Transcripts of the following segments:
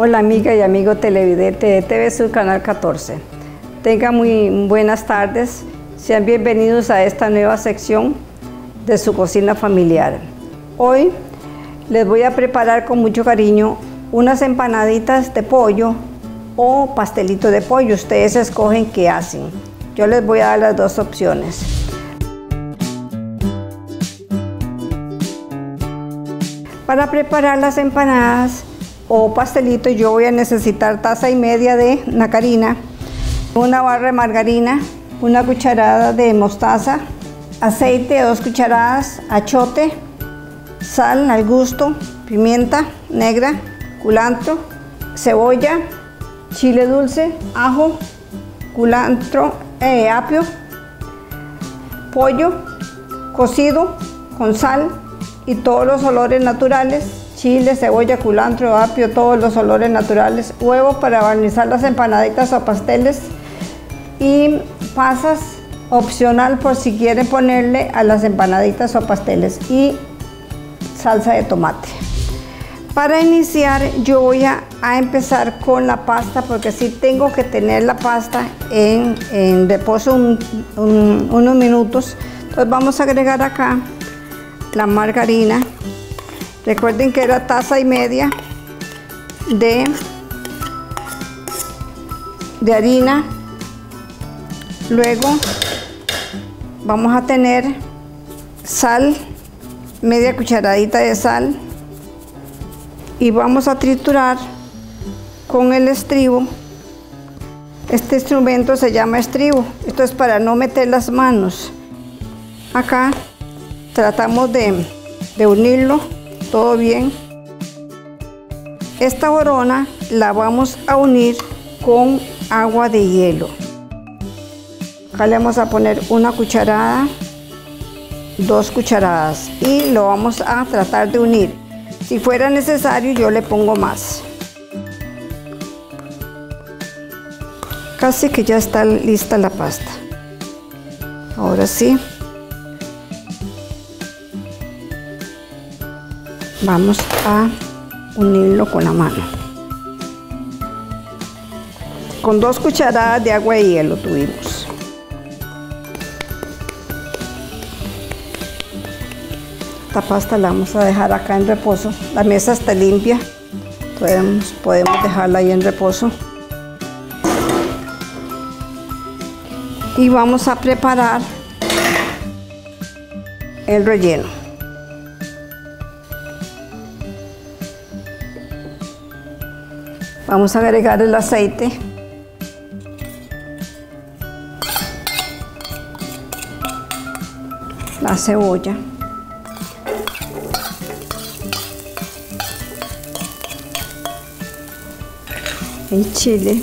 Hola amiga y amigo televidente de TV Sur Canal 14. Tengan muy buenas tardes. Sean bienvenidos a esta nueva sección de su cocina familiar. Hoy les voy a preparar con mucho cariño unas empanaditas de pollo o pastelito de pollo. Ustedes escogen qué hacen. Yo les voy a dar las dos opciones. Para preparar las empanadas o pastelito yo voy a necesitar taza y media de nacarina, una barra de margarina, una cucharada de mostaza, aceite, dos cucharadas, achote, sal al gusto, pimienta negra, culantro, cebolla, chile dulce, ajo, culantro, eh, apio, pollo cocido con sal y todos los olores naturales, chile, cebolla, culantro, apio, todos los olores naturales, huevo para barnizar las empanaditas o pasteles y pasas opcional por si quieren ponerle a las empanaditas o pasteles y salsa de tomate. Para iniciar yo voy a, empezar con la pasta porque sí tengo que tener la pasta en, en reposo unos minutos. Entonces vamos a agregar acá la margarina. Recuerden que era taza y media de, de harina. Luego vamos a tener sal, media cucharadita de sal y vamos a triturar con el estribo. Este instrumento se llama estribo. Esto es para no meter las manos. Acá tratamos de, de unirlo todo bien. Esta borona la vamos a unir con agua de hielo. Acá le vamos a poner una cucharada, dos cucharadas y lo vamos a tratar de unir. Si fuera necesario yo le pongo más. Casi que ya está lista la pasta. Ahora sí. Vamos a unirlo con la mano. Con dos cucharadas de agua y hielo tuvimos. Esta pasta la vamos a dejar acá en reposo. La mesa está limpia. Podemos, podemos dejarla ahí en reposo. Y vamos a preparar el relleno. Vamos a agregar el aceite. La cebolla. El chile.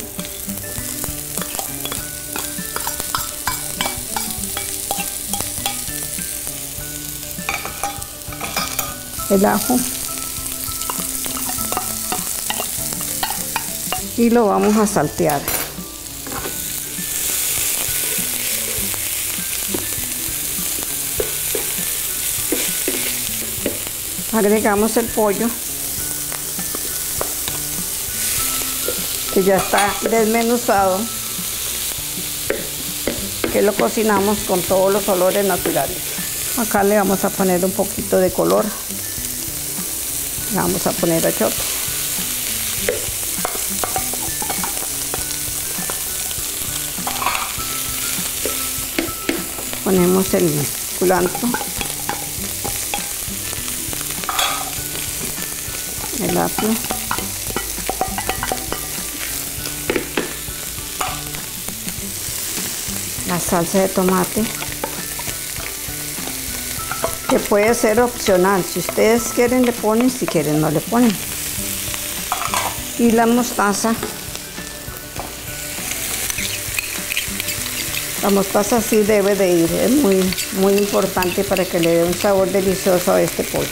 El ajo. Y lo vamos a saltear. Agregamos el pollo que ya está desmenuzado que lo cocinamos con todos los olores naturales. Acá le vamos a poner un poquito de color. Le vamos a poner achote. Ponemos el culantro, el apio, la salsa de tomate, que puede ser opcional, si ustedes quieren le ponen, si quieren no le ponen, y la mostaza La mostaza sí debe de ir, es muy, muy importante para que le dé un sabor delicioso a este pollo.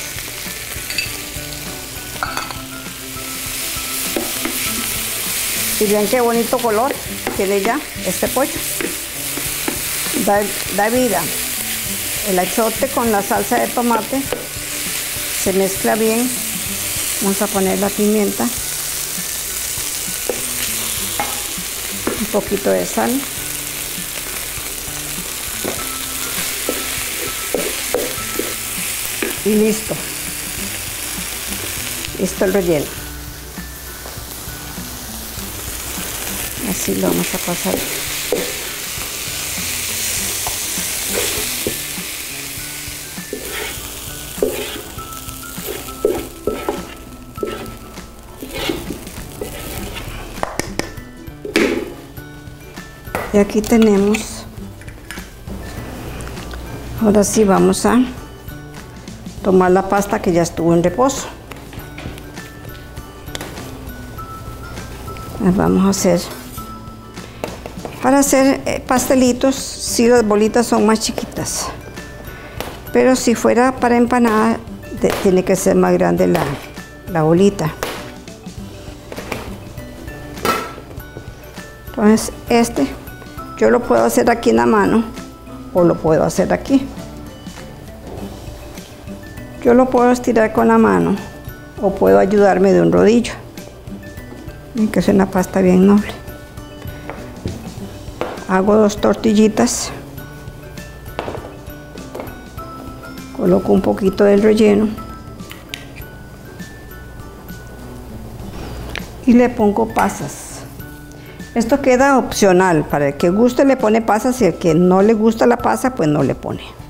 Y vean qué bonito color tiene ya este pollo. Da, da vida. El achote con la salsa de tomate se mezcla bien. Vamos a poner la pimienta. Un poquito de sal. Y listo. Listo el relleno. Así lo vamos a pasar. Y aquí tenemos, ahora sí vamos a tomar la pasta que ya estuvo en reposo. Vamos a hacer, para hacer eh, pastelitos, si las bolitas son más chiquitas. Pero si fuera para empanada, tiene que ser más grande la, la bolita. Entonces, este yo lo puedo hacer aquí en la mano o lo puedo hacer aquí. Yo lo puedo estirar con la mano o puedo ayudarme de un rodillo. que es una pasta bien noble. Hago dos tortillitas. Coloco un poquito del relleno. Y le pongo pasas. Esto queda opcional, para el que guste le pone pasas y el que no le gusta la pasa pues no le pone.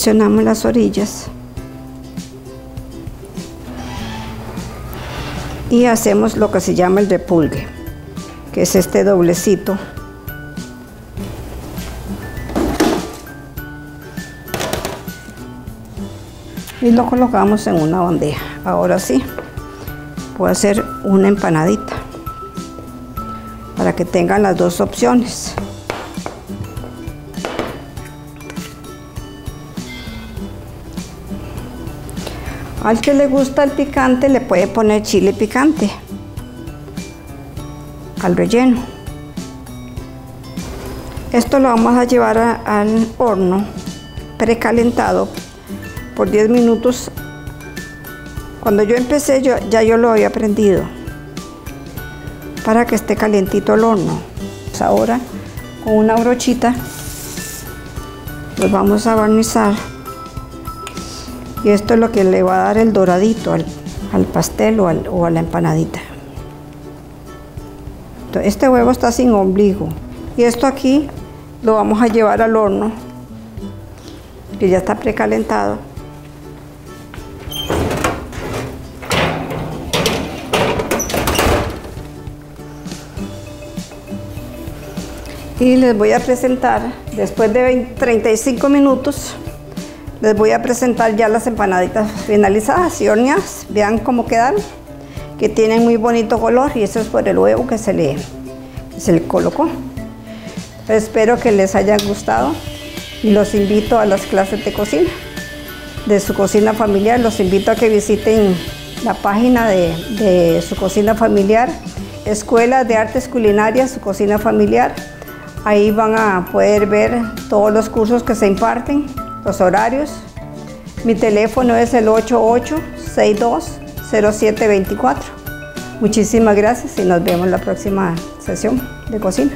Presionamos las orillas y hacemos lo que se llama el repulgue, que es este doblecito y lo colocamos en una bandeja. Ahora sí, puedo hacer una empanadita para que tengan las dos opciones. Al que le gusta el picante le puede poner chile picante al relleno. Esto lo vamos a llevar al horno precalentado por 10 minutos. Cuando yo empecé, yo, ya yo lo había prendido para que esté calientito el horno. Pues ahora, con una brochita, pues vamos a barnizar. Y esto es lo que le va a dar el doradito al, pastel o, o a la empanadita. Este huevo está sin ombligo. Y esto aquí lo vamos a llevar al horno, que ya está precalentado. y les voy a presentar, después de 35 minutos, les voy a presentar ya las empanaditas finalizadas y horneadas. Vean cómo quedan, que tienen muy bonito color y eso es por el huevo que se le, se le colocó. Espero que les haya gustado y los invito a las clases de cocina de su cocina familiar. Los invito a que visiten la página de, de su cocina familiar, Escuela de Artes Culinarias, su cocina familiar Ahí van a poder ver todos los cursos que se imparten, los horarios. Mi teléfono es el 88620724. Muchísimas gracias y nos vemos en la próxima sesión de cocina.